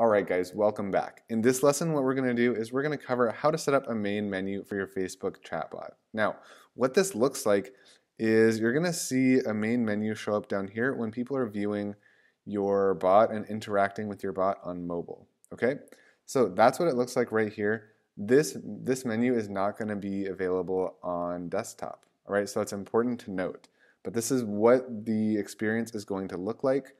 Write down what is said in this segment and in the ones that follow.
Alright guys, welcome back. In this lesson what we're going to do is we're going to cover how to set up a main menu for your Facebook chatbot. Now, what this looks like is you're going to see a main menu show up down here when people are viewing your bot and interacting with your bot on mobile. Okay, so that's what it looks like right here. This, this menu is not going to be available on desktop. Alright, so it's important to note. But this is what the experience is going to look like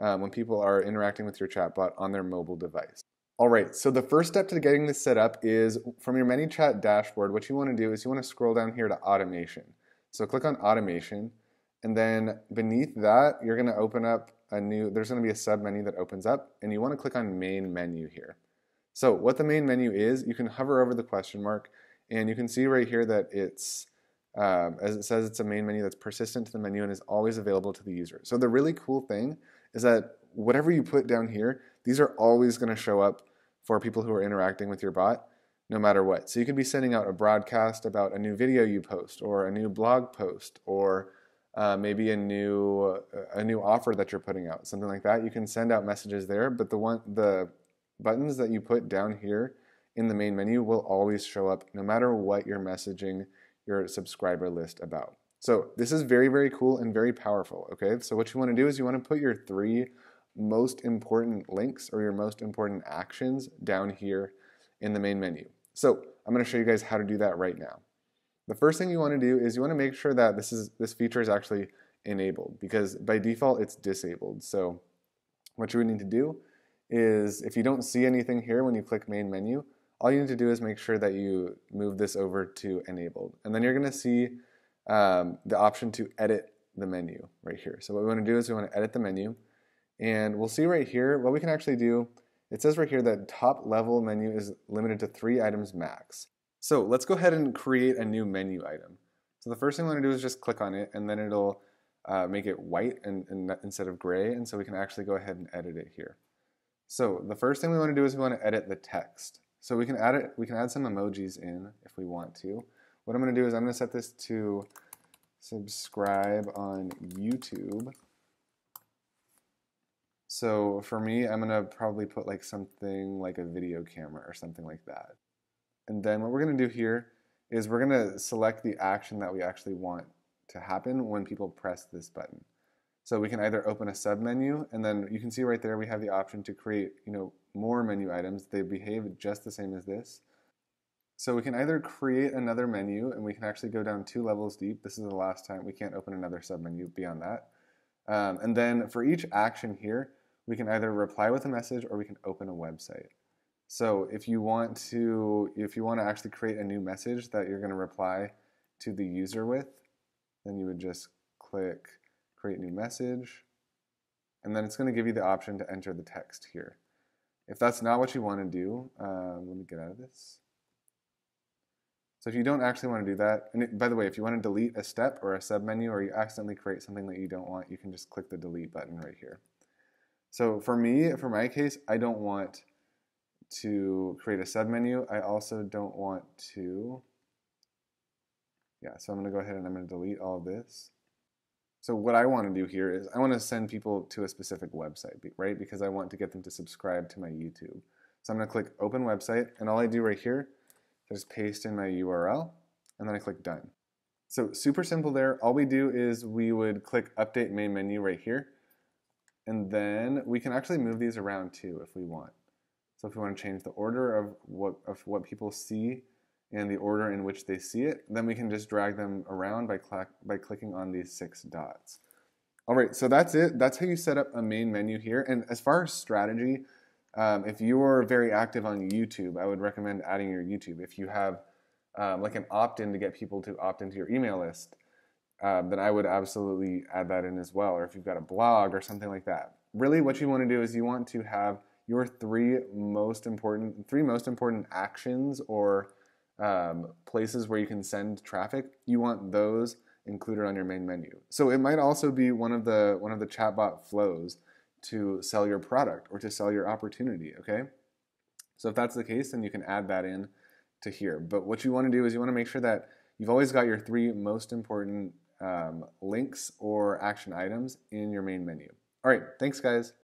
um, when people are interacting with your chatbot on their mobile device. All right, so the first step to getting this set up is from your ManyChat dashboard, what you want to do is you want to scroll down here to automation. So click on automation, and then beneath that, you're going to open up a new, there's going to be a sub menu that opens up, and you want to click on main menu here. So what the main menu is, you can hover over the question mark, and you can see right here that it's, um, as it says, it's a main menu that's persistent to the menu and is always available to the user. So the really cool thing is that whatever you put down here, these are always going to show up for people who are interacting with your bot no matter what. So you could be sending out a broadcast about a new video you post or a new blog post or uh, maybe a new a new offer that you're putting out, something like that. You can send out messages there, but the one the buttons that you put down here in the main menu will always show up no matter what you're messaging your subscriber list about. So this is very, very cool and very powerful, okay? So what you wanna do is you wanna put your three most important links or your most important actions down here in the main menu. So I'm gonna show you guys how to do that right now. The first thing you wanna do is you wanna make sure that this, is, this feature is actually enabled because by default it's disabled. So what you would need to do is if you don't see anything here when you click main menu, all you need to do is make sure that you move this over to enabled. And then you're gonna see um, the option to edit the menu right here. So what we want to do is we want to edit the menu and we'll see right here what we can actually do. It says right here that top level menu is limited to three items max. So let's go ahead and create a new menu item. So the first thing we want to do is just click on it and then it'll uh, make it white and, and, instead of gray and so we can actually go ahead and edit it here. So the first thing we want to do is we want to edit the text. So we can add it, we can add some emojis in if we want to. What I'm going to do is I'm going to set this to subscribe on YouTube. So for me, I'm going to probably put like something like a video camera or something like that. And then what we're going to do here is we're going to select the action that we actually want to happen when people press this button. So we can either open a sub menu and then you can see right there we have the option to create, you know, more menu items. They behave just the same as this. So we can either create another menu and we can actually go down two levels deep. This is the last time we can't open another submenu beyond that. Um, and then for each action here, we can either reply with a message or we can open a website. So if you want to, if you want to actually create a new message that you're going to reply to the user with, then you would just click create new message. And then it's going to give you the option to enter the text here. If that's not what you want to do, um, let me get out of this. So if you don't actually want to do that, and it, by the way, if you want to delete a step or a submenu or you accidentally create something that you don't want, you can just click the delete button right here. So for me, for my case, I don't want to create a submenu. I also don't want to, yeah, so I'm going to go ahead and I'm going to delete all this. So what I want to do here is I want to send people to a specific website, right? Because I want to get them to subscribe to my YouTube. So I'm going to click open website and all I do right here just paste in my URL, and then I click done. So super simple there. All we do is we would click update main menu right here, and then we can actually move these around too if we want. So if we want to change the order of what, of what people see and the order in which they see it, then we can just drag them around by, by clicking on these six dots. All right, so that's it. That's how you set up a main menu here. And as far as strategy, um, if you're very active on YouTube, I would recommend adding your YouTube. If you have um, like an opt-in to get people to opt into your email list, um, then I would absolutely add that in as well. Or if you've got a blog or something like that. Really, what you want to do is you want to have your three most important, three most important actions or um, places where you can send traffic. You want those included on your main menu. So it might also be one of the one of the chatbot flows to sell your product or to sell your opportunity, okay? So if that's the case, then you can add that in to here. But what you want to do is you want to make sure that you've always got your three most important um, links or action items in your main menu. All right, thanks guys.